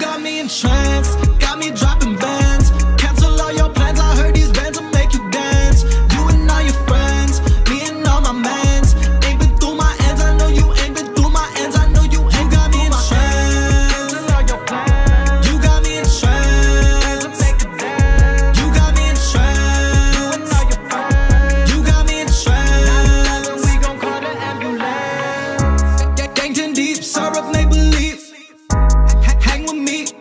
Got me in trance, got me dropping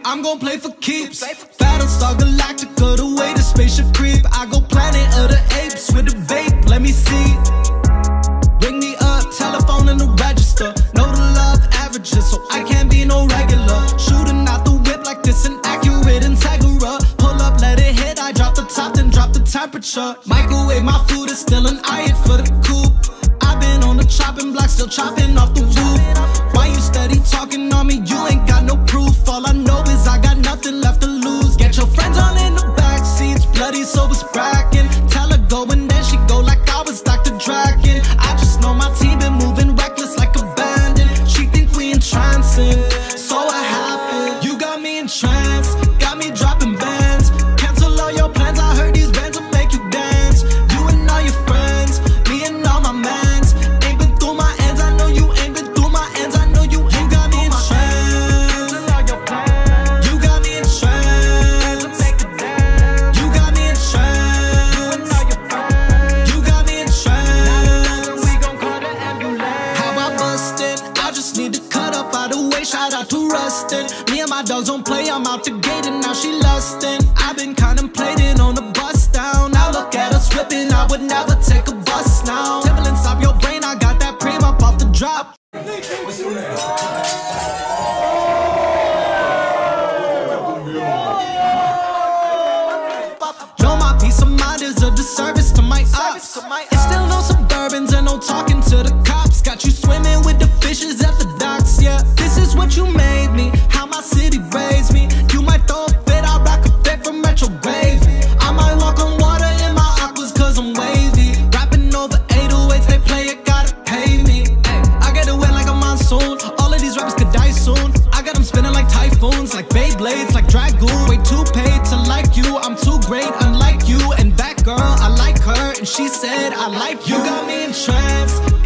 I'm gon' play for keeps. Battlestar Galactica, the way the spaceship creep. I go planet of the apes with the vape. Let me see. Ring me up, telephone in the register. Know the love averages, so I can't be no regular. Shooting out the whip like this, inaccurate Integra. Pull up, let it hit. I drop the top, then drop the temperature. Microwave my food is still an eye for the coupe. I've been on the chopping block, still chopping off the roof. Why you nothing left to lose. Get your friends on in the back seats, bloody sober spracking. Shout Rustin. Me and my dogs don't play. I'm out the gate and now she lustin'. I've been contemplating on the bus down. Now look at us whipping. I would never take a bus now. Timberland, stop your brain. I got that preem up off the drop. Know my peace of mind is a disservice to my ops. It's still no suburbans and no talking to the cops. Got you swimming with the fishes at the docks, yeah. This is what you made She said, I like you. You got me entranced.